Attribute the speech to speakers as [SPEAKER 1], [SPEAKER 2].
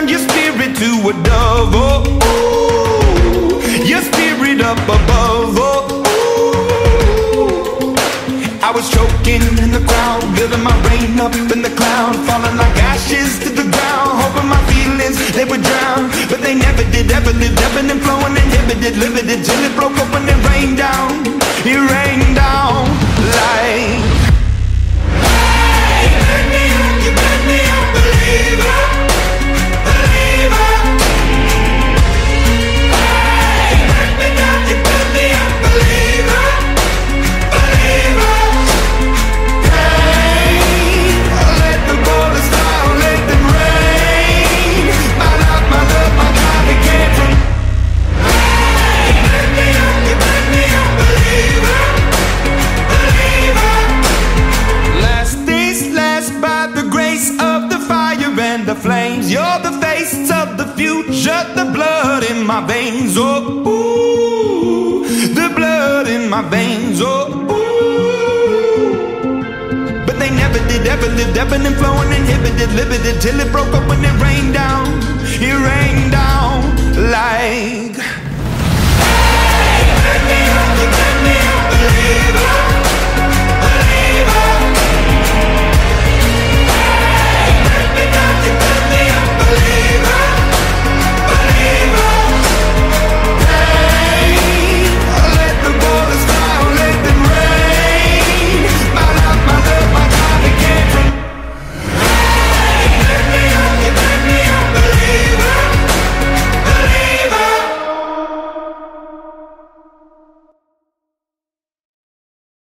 [SPEAKER 1] turned your spirit to a dove. Oh, ooh, your spirit up above. Oh, ooh. I was choking in the crowd, building my rain up in the cloud, falling like ashes to the ground, hoping my feelings they would drown, but they never did. Ever future, the blood in my veins. Oh, ooh, the blood in my veins. Oh, ooh. But they never did, ever lived, ebbing and flowing, inhibited, limited, till it broke up when it rained down.